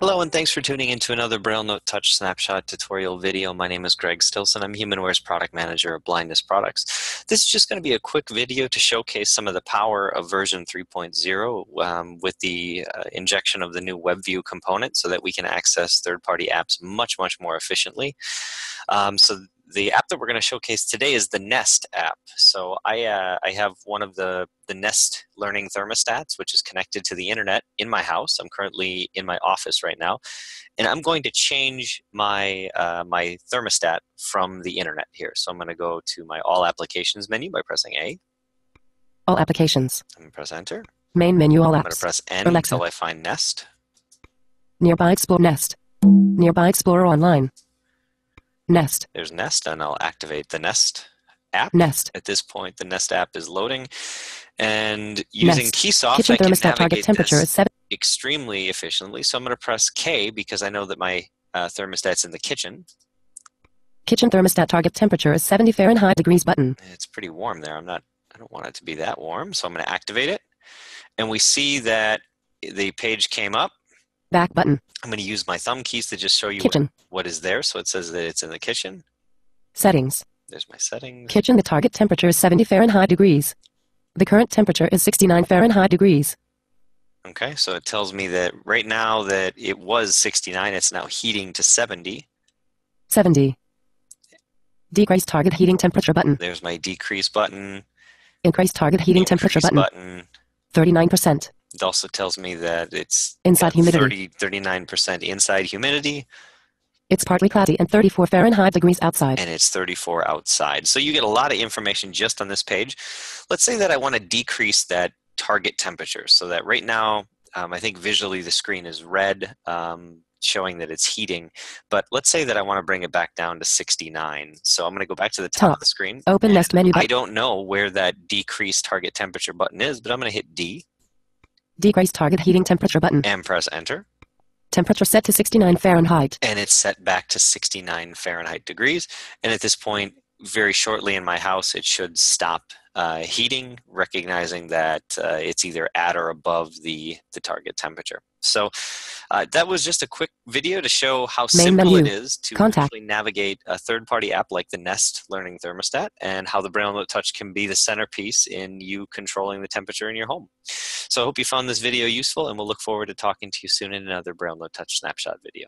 Hello and thanks for tuning in to another BrailleNote Touch Snapshot tutorial video. My name is Greg Stilson. I'm HumanWare's product manager of Blindness Products. This is just going to be a quick video to showcase some of the power of version 3.0 um, with the uh, injection of the new WebView component so that we can access third-party apps much, much more efficiently. Um, so the app that we're going to showcase today is the Nest app. So I, uh, I have one of the, the Nest learning thermostats, which is connected to the internet in my house. I'm currently in my office right now. And I'm going to change my, uh, my thermostat from the internet here. So I'm going to go to my All Applications menu by pressing A. All applications. I'm going to press Enter. Main menu all Apps. I'm going to press N Alexa. until I find Nest. Nearby Explore Nest. Nearby Explorer Online. Nest. There's Nest, and I'll activate the Nest app. Nest. At this point, the Nest app is loading. And using Nest. Keysoft, Kitchen I can thermostat target navigate temperature this is 7. extremely efficiently. So I'm going to press K because I know that my uh, thermostat's in the kitchen. Kitchen thermostat target temperature is 70 Fahrenheit degrees button. It's pretty warm there. I'm not. I don't want it to be that warm, so I'm going to activate it. And we see that the page came up. Back button. I'm going to use my thumb keys to just show you what, what is there. So it says that it's in the kitchen. Settings. There's my settings. Kitchen the target temperature is 70 Fahrenheit degrees. The current temperature is 69 Fahrenheit degrees. Okay, so it tells me that right now that it was 69, it's now heating to 70. 70. Decrease target heating temperature button. There's my decrease button. Increase target heating temperature button. button. 39%. It also tells me that it's Inside humidity. 30, 39% inside humidity It's partly cloudy and 34 Fahrenheit degrees outside. and it's 34 outside. So you get a lot of information just on this page. Let's say that I want to decrease that target temperature so that right now, um, I think visually the screen is red, um, showing that it's heating. But let's say that I want to bring it back down to 69. So I'm going to go back to the top, of the screen. Open Nest menu I don't know where that decrease target temperature button is, but I'm going to hit D Decrease target heating temperature button. and press enter. Temperature set to 69 Fahrenheit. and it's set back to 69 Fahrenheit degrees. And at this point, very shortly in my house, it should stop uh, heating, recognizing that uh, it's either at or above the, the target temperature. So uh, that was just a quick video to show how Main simple it menu. is to Contact. navigate a third-party app like the Nest Learning Thermostat and how the BrailleNote Touch can be the centerpiece in you controlling the temperature in your home. So I hope you found this video useful and we'll look forward to talking to you soon in another Note Touch Snapshot video.